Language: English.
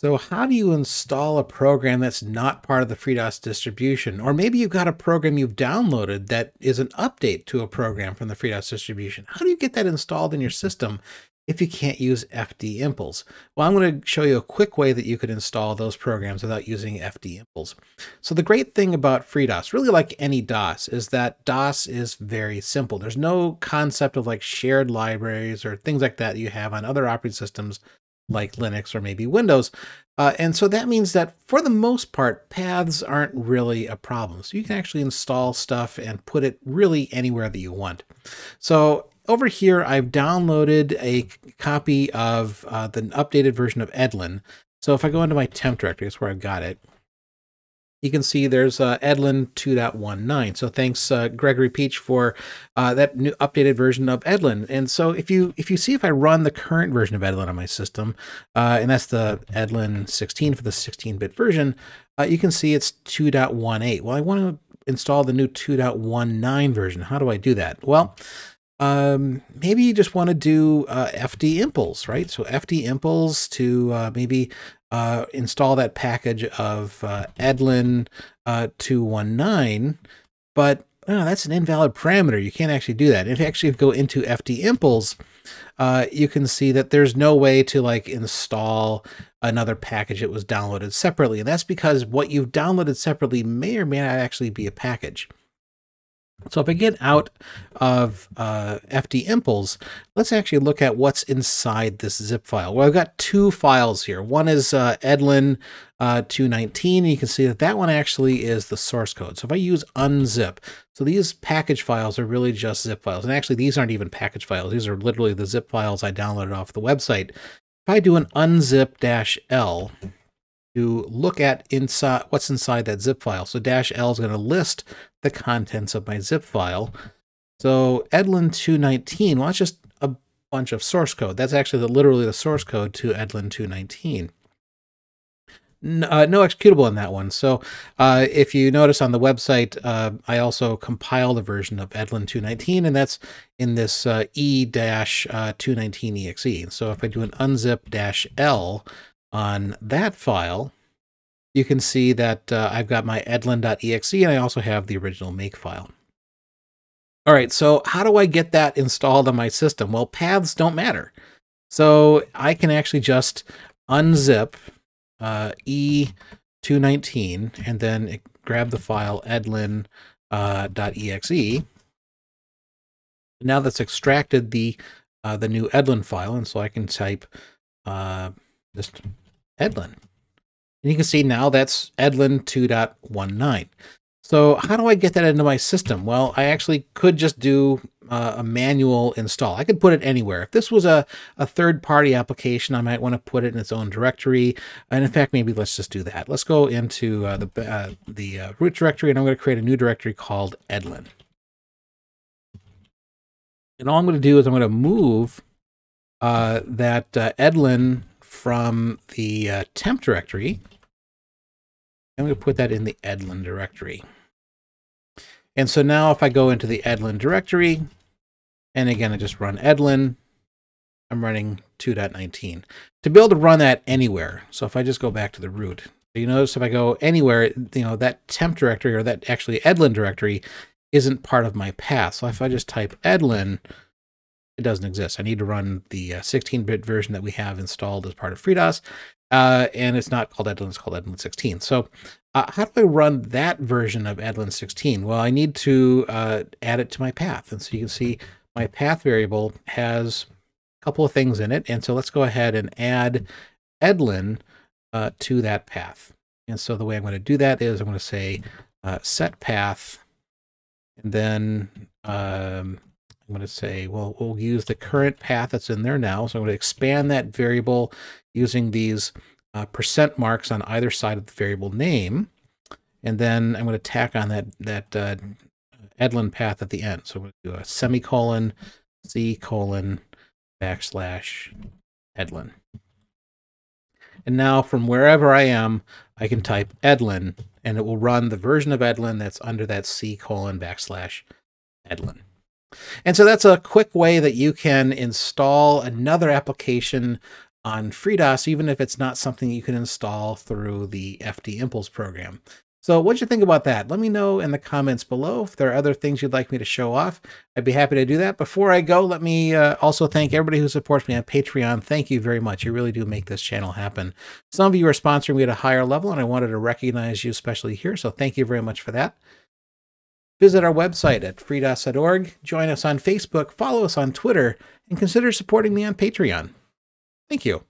So how do you install a program that's not part of the FreeDOS distribution? Or maybe you've got a program you've downloaded that is an update to a program from the FreeDOS distribution. How do you get that installed in your system if you can't use FDIMPLES? Well, I'm going to show you a quick way that you could install those programs without using FDIMPLES. So the great thing about FreeDOS, really like any DOS, is that DOS is very simple. There's no concept of like shared libraries or things like that you have on other operating systems like Linux or maybe Windows. Uh, and so that means that for the most part, paths aren't really a problem. So you can actually install stuff and put it really anywhere that you want. So over here, I've downloaded a copy of uh, the updated version of Edlin. So if I go into my temp directory, that's where I've got it you can see there's uh, Edlin 2.19. So thanks uh, Gregory Pietsch for uh, that new updated version of Edlin. And so if you if you see if I run the current version of Edlin on my system, uh, and that's the Edlin 16 for the 16-bit version, uh, you can see it's 2.18. Well, I want to install the new 2.19 version. How do I do that? Well, um, maybe you just want to do uh, FDIMPLES, right? So FDIMPLES to uh, maybe uh, install that package of uh, Edlin uh, 219, but oh, that's an invalid parameter. You can't actually do that. If you actually go into FDIMPLES, uh, you can see that there's no way to like install another package that was downloaded separately. And that's because what you've downloaded separately may or may not actually be a package. So if I get out of uh, FDIMPLES, let's actually look at what's inside this zip file. Well, I've got two files here. One is uh, Edlin uh, 219, and you can see that that one actually is the source code. So if I use unzip, so these package files are really just zip files. And actually, these aren't even package files. These are literally the zip files I downloaded off the website. If I do an unzip-l, to look at inside what's inside that zip file. So dash L is going to list the contents of my zip file. So Edlin 219, well, that's just a bunch of source code. That's actually the, literally the source code to Edlin 219. No, uh, no executable in that one. So uh, if you notice on the website, uh, I also compiled a version of Edlin 219, and that's in this uh, E-219exe. So if I do an unzip-L on that file, you can see that uh, I've got my edlin.exe and I also have the original make file. All right, so how do I get that installed on my system? Well, paths don't matter. So I can actually just unzip uh, E219 and then grab the file edlin.exe. Uh, now that's extracted the uh, the new Edlin file, and so I can type uh, just Edlin. And you can see now that's Edlin 2.19. So how do I get that into my system? Well, I actually could just do uh, a manual install. I could put it anywhere. If this was a, a third-party application, I might want to put it in its own directory. And in fact, maybe let's just do that. Let's go into uh, the, uh, the uh, root directory, and I'm going to create a new directory called Edlin. And all I'm going to do is I'm going to move uh, that uh, Edlin from the uh, temp directory. I'm going to put that in the Edlin directory. And so now if I go into the Edlin directory, and again, I just run Edlin, I'm running 2.19. To be able to run that anywhere, so if I just go back to the root, you notice if I go anywhere, you know, that temp directory or that actually Edlin directory isn't part of my path. So if I just type Edlin, it doesn't exist. I need to run the 16-bit uh, version that we have installed as part of FreeDOS, uh, and it's not called Edlin, it's called Edlin 16. So uh, how do I run that version of Edlin 16? Well, I need to uh, add it to my path. And so you can see my path variable has a couple of things in it. And so let's go ahead and add Edlin uh, to that path. And so the way I'm going to do that is I'm going to say uh, set path, and then um, I'm going to say, well, we'll use the current path that's in there now. So I'm going to expand that variable using these uh, percent marks on either side of the variable name. And then I'm going to tack on that, that uh, Edlin path at the end. So we'll do a semicolon, C colon, backslash Edlin. And now from wherever I am, I can type Edlin, and it will run the version of Edlin that's under that C colon backslash Edlin. And so that's a quick way that you can install another application on FreeDOS, even if it's not something you can install through the FDIMPLES program. So what'd you think about that? Let me know in the comments below if there are other things you'd like me to show off. I'd be happy to do that. Before I go, let me uh, also thank everybody who supports me on Patreon. Thank you very much. You really do make this channel happen. Some of you are sponsoring me at a higher level, and I wanted to recognize you especially here. So thank you very much for that. Visit our website at freedos.org, join us on Facebook, follow us on Twitter, and consider supporting me on Patreon. Thank you.